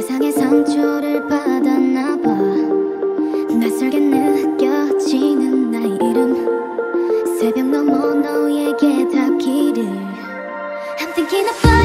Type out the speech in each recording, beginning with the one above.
세상에 상처를 받았나 봐. 낯설게 느껴지는 나의 이름 새벽 넘어 너에게 닿기를. I'm thinking about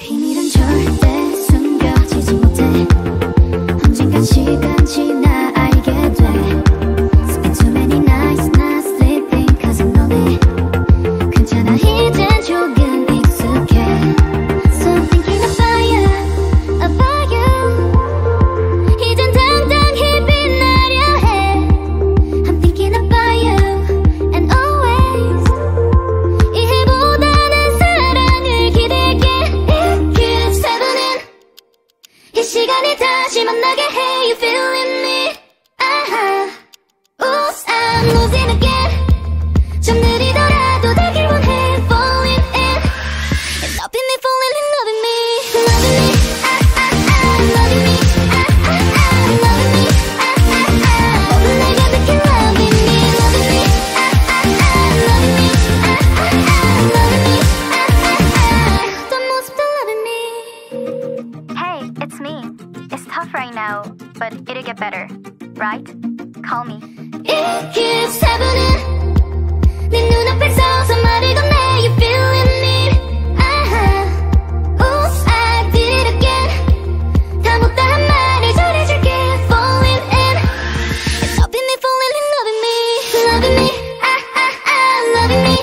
비밀은 전 이 시간에 다시 만나게 해 You feeling me 아하. but it'll get better, right? Call me. It keeps happening. 네 눈앞에서 말을 건네. You feeling me? Uh-huh. Oops, I did again. 다 못다한 말을 잘해줄게. Falling in. It's loving me, falling in, loving me. Loving me, ah, ah, ah, loving me.